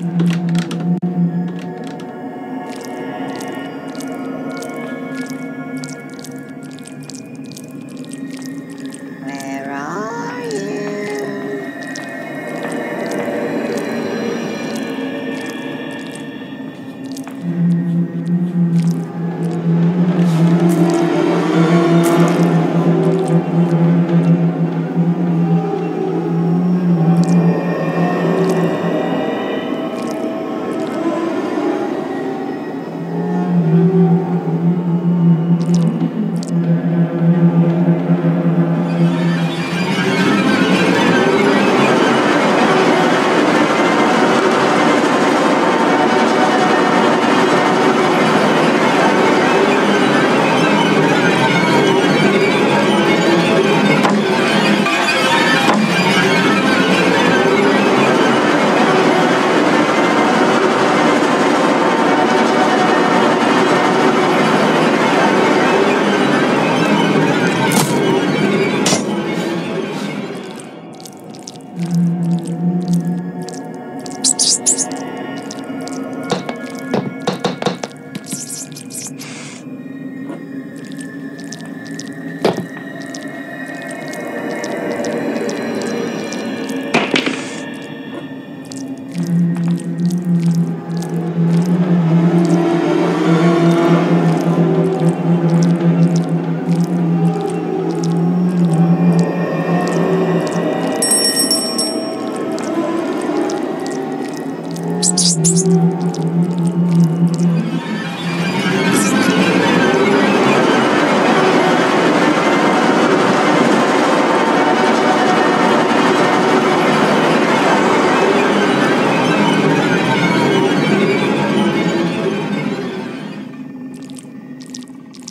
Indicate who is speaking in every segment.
Speaker 1: うん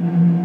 Speaker 1: Mm-hmm.